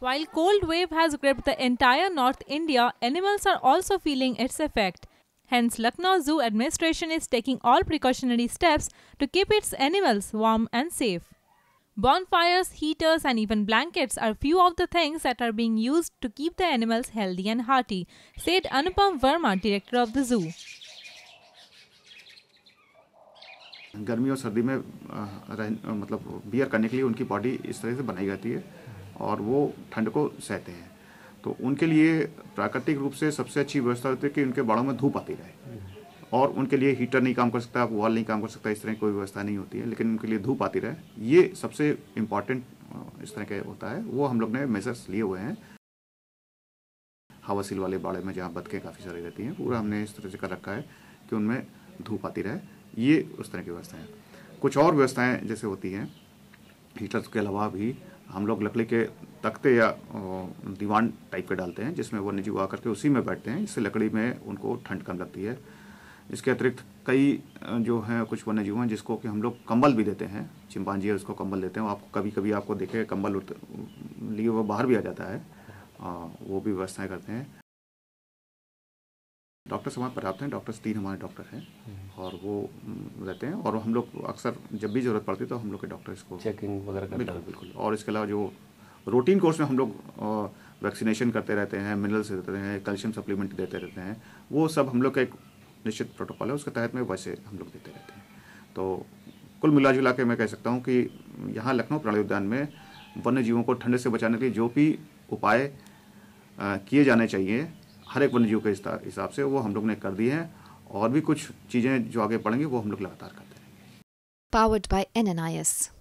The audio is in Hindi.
While cold wave has gripped the entire North India, animals are also feeling its effect. Hence, Lucknow Zoo administration is taking all precautionary steps to keep its animals warm and safe. Bonfires, heaters and even blankets are few of the things that are being used to keep the animals healthy and hearty, said Anupam Verma, director of the zoo. गर्मी और सर्दी में रह, मतलब बियर करने के लिए उनकी बॉडी इस तरह से बनाई जाती है और वो ठंड को सहते हैं। तो उनके लिए प्राकृतिक रूप से सबसे अच्छी व्यवस्था होती है कि उनके बाड़ों में धूप आती रहे। और उनके लिए हीटर नहीं काम कर सकता, वॉल नहीं काम कर सकता, इस तरह की कोई व्यवस्था नहीं होती है, लेकिन उनके लिए धूप आती रहे। ये सबसे इंपॉर्टेंट इस तरह के होता है। वो हम लोग ने मेजर्स लिए हुए हैं। हवासील वाले बाड़े में जहाँ बतखें काफ़ी सारी रहती हैं, पूरा हमने इस तरह से कर रखा है कि उनमें धूप आती रहे। ये उस तरह की व्यवस्थाएँ कुछ और व्यवस्थाएँ जैसे होती हैं। हीटर्स के अलावा भी हम लोग लकड़ी के तख्ते या दीवान टाइप के डालते हैं, जिसमें वन्य जीव आकर के उसी में बैठते हैं इससे लकड़ी में उनको ठंड कम लगती है। इसके अतिरिक्त कई जो हैं, कुछ वन्य जीव हैं, जिसको कि हम लोग कंबल भी देते हैं। चिंपांजी उसको कंबल देते हैं। आपको कभी कभी आपको देखे, कंबल लिए वो बाहर भी आ जाता है। वो भी व्यवस्थाएँ करते हैं। डॉक्टर हमारे पर्याप्त हैं डॉक्टर्स तीन हमारे डॉक्टर हैं हम्म। और वो रहते हैं और हम लोग अक्सर जब भी ज़रूरत पड़ती है तो हम लोग के डॉक्टर इसको चेकिंग वगैरह करते बिल्कुल बिल्कुल। और इसके अलावा जो रूटीन कोर्स में हम लोग वैक्सीनेशन करते रहते हैं मिनरल्स देते रहते हैं कैल्शियम सप्लीमेंट देते रहते हैं वो सब हम लोग का एक निश्चित प्रोटोकॉल है। उसके तहत में वैसे हम लोग देते रहते हैं। तो कुल मिला जुला के मैं कह सकता हूँ कि यहाँ लखनऊ प्राणी उद्यान में वन्य जीवों को ठंड से बचाने के लिए जो भी उपाय किए जाने चाहिए हर एक वन्यजीव के हिसाब से वो हम लोग ने कर दी है और भी कुछ चीज़ें जो आगे पड़ेंगी वो हम लोग लगातार करते हैं पावर्ड बाय NNIS.